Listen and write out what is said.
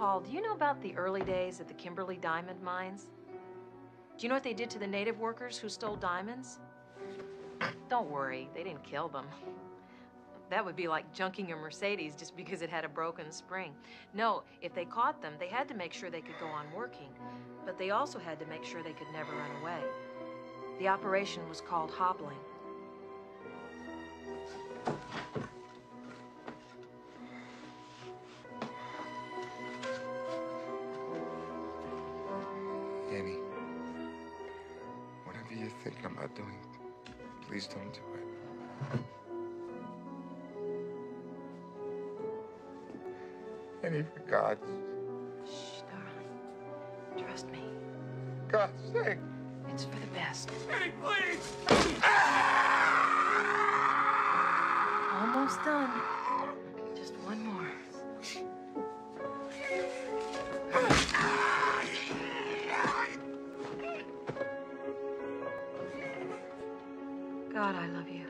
Paul, do you know about the early days at the Kimberley diamond mines? Do you know what they did to the native workers who stole diamonds? Don't worry, they didn't kill them. That would be like junking your Mercedes just because it had a broken spring. No, if they caught them, they had to make sure they could go on working. But they also had to make sure they could never run away. The operation was called hobbling. Annie, whatever you're thinking about doing, please don't do it. Annie, for God's, Shh, darling. Trust me. God's sake. It's for the best. Annie, please! Almost done. Just one more. God, I love you.